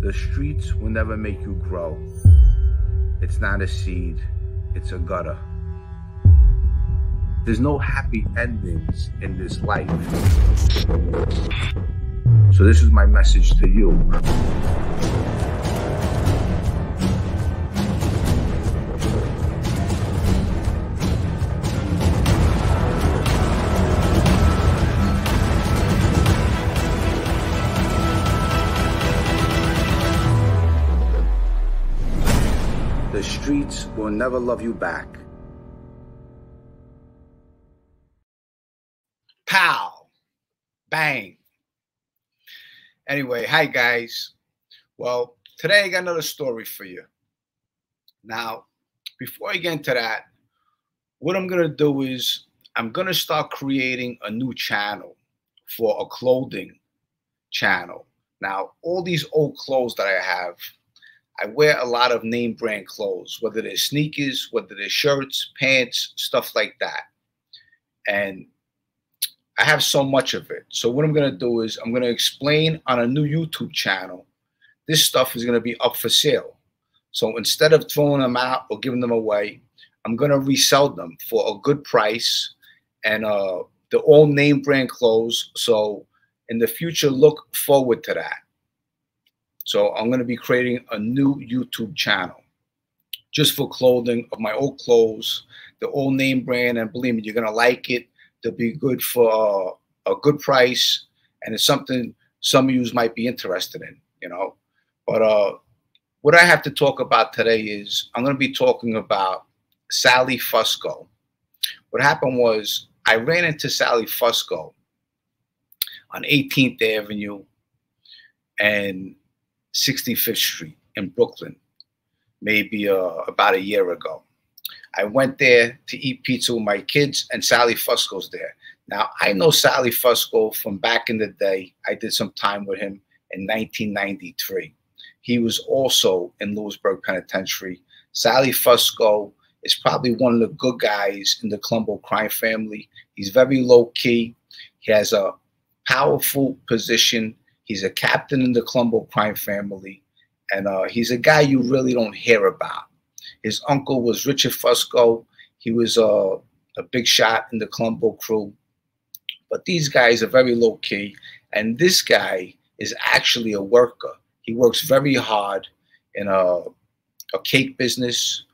The streets will never make you grow. It's not a seed, it's a gutter. There's no happy endings in this life. So, this is my message to you. Will never love you back. Pow! Bang! Anyway, hi guys. Well, today I got another story for you. Now, before I get into that, what I'm going to do is I'm going to start creating a new channel for a clothing channel. Now, all these old clothes that I have, I wear a lot of name brand clothes, whether they're sneakers, whether they're shirts, pants, stuff like that. And I have so much of it. So what I'm going to do is I'm going to explain on a new YouTube channel. This stuff is going to be up for sale. So instead of throwing them out or giving them away, I'm going to resell them for a good price and uh, they're all name brand clothes. So in the future, look forward to that. So I'm going to be creating a new YouTube channel just for clothing of my old clothes, the old name brand, and believe me, you're going to like it. They'll be good for uh, a good price, and it's something some of you might be interested in, you know. But uh, what I have to talk about today is I'm going to be talking about Sally Fusco. What happened was I ran into Sally Fusco on 18th Avenue, and 65th Street in Brooklyn, maybe uh, about a year ago. I went there to eat pizza with my kids, and Sally Fusco's there. Now, I know Sally Fusco from back in the day. I did some time with him in 1993. He was also in Lewisburg Penitentiary. Sally Fusco is probably one of the good guys in the Colombo crime family. He's very low key. He has a powerful position He's a captain in the Colombo crime family, and uh, he's a guy you really don't hear about. His uncle was Richard Fusco. He was uh, a big shot in the Colombo crew. But these guys are very low key, and this guy is actually a worker. He works very hard in a, a cake business,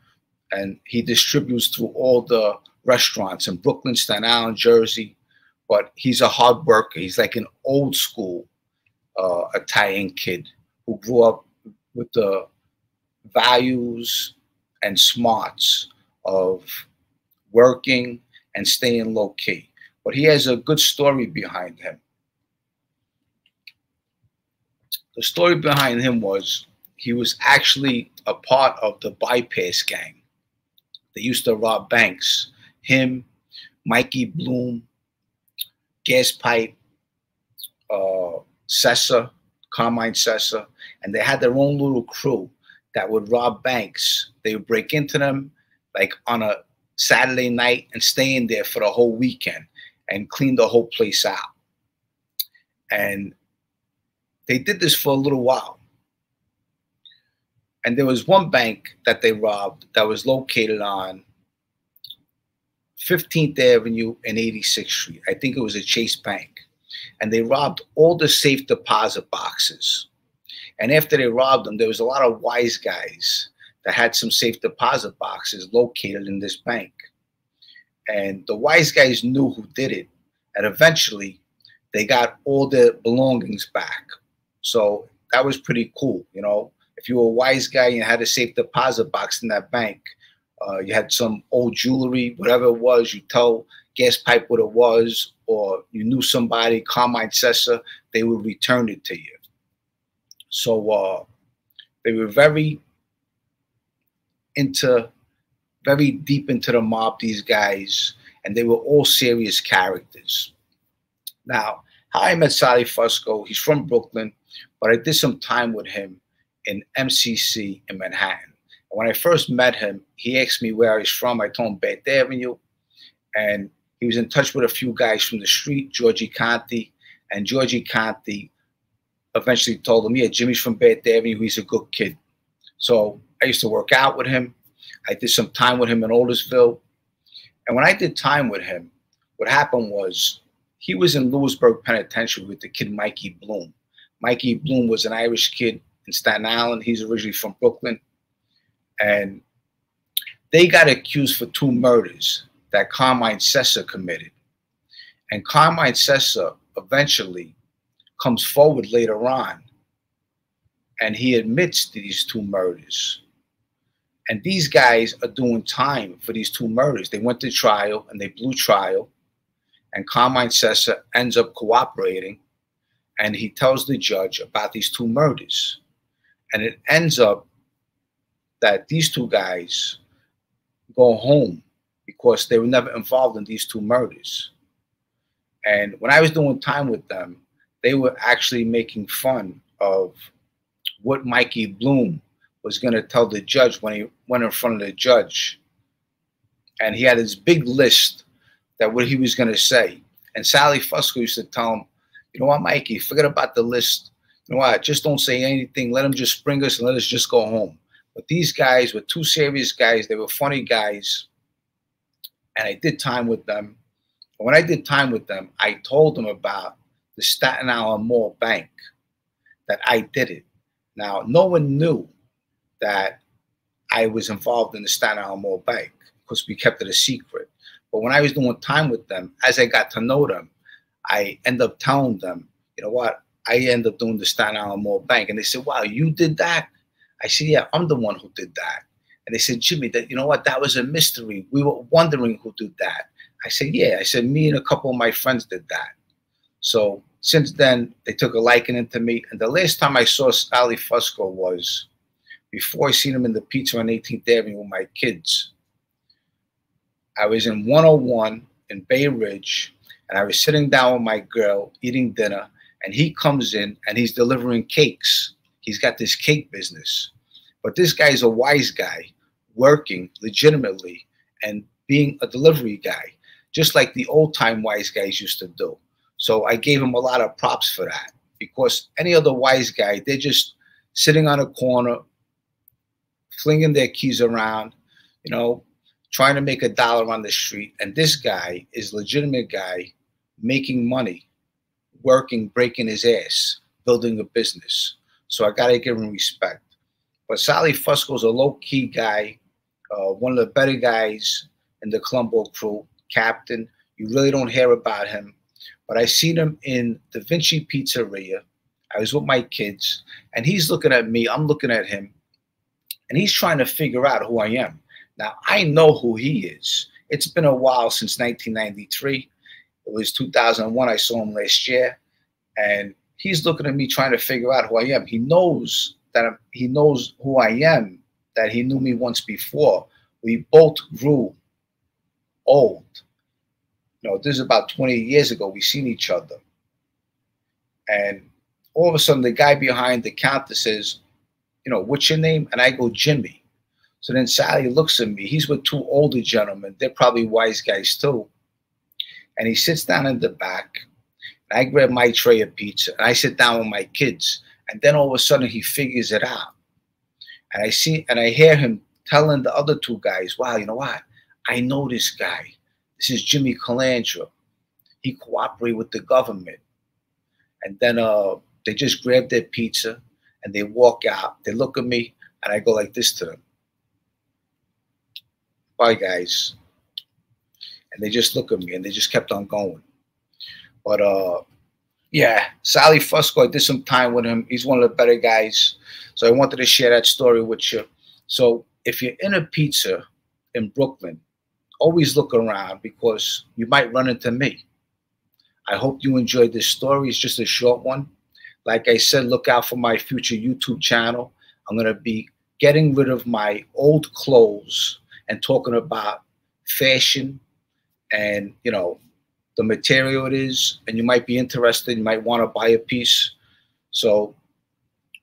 and he distributes through all the restaurants in Brooklyn, Staten Island, Jersey. But he's a hard worker. He's like an old school uh, Italian kid who grew up with the values and smarts of working and staying low key. But he has a good story behind him. The story behind him was he was actually a part of the bypass gang. They used to rob banks. Him, Mikey Bloom, Gas Pipe, uh, Sessa, Carmine Sessa, and they had their own little crew that would rob banks. They would break into them like on a Saturday night and stay in there for the whole weekend and clean the whole place out. And they did this for a little while. And there was one bank that they robbed that was located on 15th Avenue and 86th Street. I think it was a Chase Bank and they robbed all the safe deposit boxes. And after they robbed them, there was a lot of wise guys that had some safe deposit boxes located in this bank. And the wise guys knew who did it. And eventually they got all their belongings back. So that was pretty cool. You know, if you were a wise guy and had a safe deposit box in that bank, uh, you had some old jewelry, whatever it was, you tell gas pipe what it was, or you knew somebody, Carmine Sessa, they would return it to you. So uh, they were very into, very deep into the mob, these guys, and they were all serious characters. Now, how I met Sally Fusco, he's from Brooklyn, but I did some time with him in MCC in Manhattan. when I first met him, he asked me where he's from. I told him Bath Avenue, and he was in touch with a few guys from the street, Georgie Conti, and Georgie Conti eventually told him, yeah, Jimmy's from Bath Avenue. He's a good kid. So I used to work out with him. I did some time with him in Otisville. And when I did time with him, what happened was he was in Lewisburg Penitentiary with the kid Mikey Bloom. Mikey Bloom was an Irish kid in Staten Island. He's originally from Brooklyn. And they got accused for two murders that Carmine Sessa committed. And Carmine Sessa eventually comes forward later on and he admits to these two murders. And these guys are doing time for these two murders. They went to trial and they blew trial. And Carmine Sessa ends up cooperating and he tells the judge about these two murders. And it ends up that these two guys go home because they were never involved in these two murders. And when I was doing time with them, they were actually making fun of what Mikey Bloom was going to tell the judge when he went in front of the judge. And he had this big list that what he was going to say. And Sally Fusco used to tell him, you know what, Mikey, forget about the list. You know what, just don't say anything. Let him just spring us and let us just go home. But these guys were two serious guys. They were funny guys. And I did time with them. When I did time with them, I told them about the Staten Island Mall Bank, that I did it. Now, no one knew that I was involved in the Staten Island Mall Bank because we kept it a secret. But when I was doing time with them, as I got to know them, I end up telling them, you know what, I end up doing the Staten Island Mall Bank. And they said, wow, you did that? I said, yeah, I'm the one who did that. And they said, Jimmy, that you know what, that was a mystery. We were wondering who did that. I said, yeah. I said, me and a couple of my friends did that. So since then, they took a liking into me. And the last time I saw Sally Fusco was before I seen him in the pizza on 18th Avenue with my kids. I was in 101 in Bay Ridge, and I was sitting down with my girl eating dinner, and he comes in and he's delivering cakes. He's got this cake business. But this guy is a wise guy working legitimately and being a delivery guy, just like the old time wise guys used to do. So I gave him a lot of props for that because any other wise guy, they're just sitting on a corner, flinging their keys around, you know, trying to make a dollar on the street. And this guy is legitimate guy making money, working, breaking his ass, building a business. So I got to give him respect. But Sally Fusco's a low key guy, uh, one of the better guys in the Colombo crew, captain. You really don't hear about him but I seen him in Da Vinci Pizzeria. I was with my kids, and he's looking at me. I'm looking at him, and he's trying to figure out who I am. Now I know who he is. It's been a while since 1993. It was 2001. I saw him last year, and he's looking at me trying to figure out who I am. He knows that he knows who I am. That he knew me once before. We both grew old you know, this is about 20 years ago. We seen each other. And all of a sudden, the guy behind the counter says, you know, what's your name? And I go, Jimmy. So then Sally looks at me. He's with two older gentlemen. They're probably wise guys too. And he sits down in the back. And I grab my tray of pizza and I sit down with my kids. And then all of a sudden he figures it out. And I see and I hear him telling the other two guys, wow, you know what? I know this guy. This is Jimmy Calandra. He cooperated with the government. And then uh, they just grab their pizza and they walk out. They look at me and I go like this to them. Bye, guys. And they just look at me and they just kept on going. But uh, yeah, Sally Fusco, I did some time with him. He's one of the better guys. So I wanted to share that story with you. So if you're in a pizza in Brooklyn always look around because you might run into me. I hope you enjoyed this story. It's just a short one. Like I said, look out for my future YouTube channel. I'm going to be getting rid of my old clothes and talking about fashion and, you know, the material it is. And you might be interested. You might want to buy a piece. So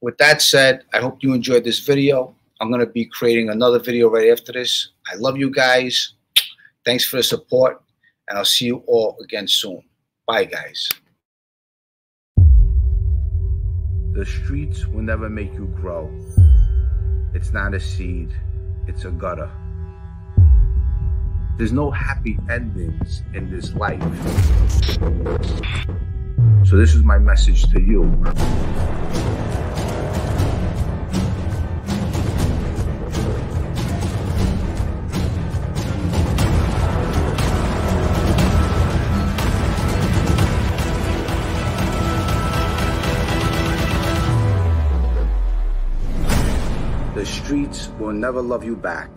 with that said, I hope you enjoyed this video. I'm going to be creating another video right after this. I love you guys. Thanks for the support, and I'll see you all again soon. Bye, guys. The streets will never make you grow. It's not a seed, it's a gutter. There's no happy endings in this life. So, this is my message to you. The streets will never love you back.